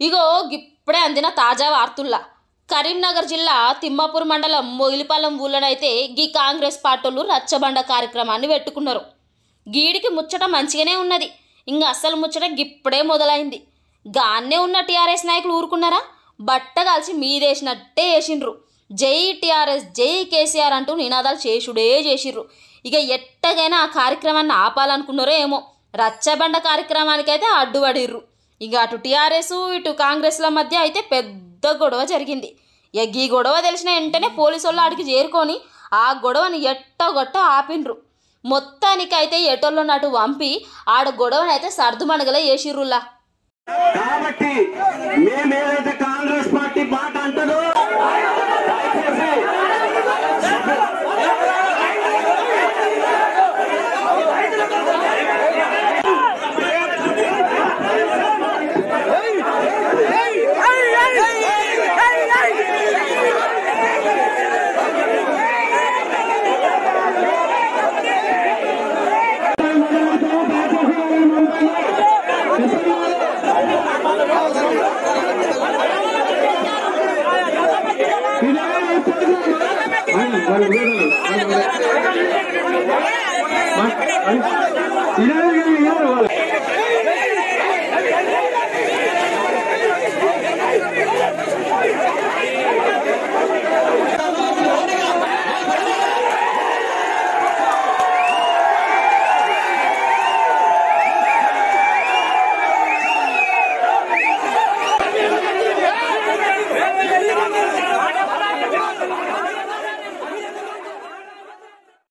ఇగో ఇప్పుడే అందిన తాజా వార్తుల్లా. కరీంనగర్ జిల్లా తిమ్మాపూర్ మండలం మొగిలిపాలెం ఊళ్ళోనైతే గీ కాంగ్రెస్ పార్టీలు రచ్చబండ కార్యక్రమాన్ని పెట్టుకున్నారు. గీడికి ముచ్చట మంచిగానే ఉన్నది. ఇంకా అస్సలు ముచ్చట గిప్పుడే మొదలైంది. గాన్నే ఉన్న టీఆర్ఎస్ నాయకులు ఊరుకున్నారా? బట్ట కాల్చి మీదేసినట్టే వేసిండ్రు జై టీఆర్ఎస్ జై కేసీఆర్ అంటూ నినాదాలు చేసుడే చేసిర్రు ఇక ఎట్టగైనా ఆ కార్యక్రమాన్ని ఆపాలనుకున్నారో ఏమో. రచ్చబండ కార్యక్రమానికైతే అడ్డుపడిర్రు. ఇక అటు టీఆర్ఎస్ ఇటు కాంగ్రెస్ల మధ్య అయితే పెద్ద గొడవ జరిగింది. ఇక ఈ గొడవ తెలిసిన వెంటనే పోలీసు వాళ్ళు ఆడికి చేరుకొని ఆ గొడవని ఎట్టగొట్ట ఆపిండ్రు. మొత్తానికైతే ఎటోళ్ళు నటు వంపి ఆడ గొడవనైతే సర్దుమణగలే చేసిర్రులా. కాబట్టి இளைஞர்கள்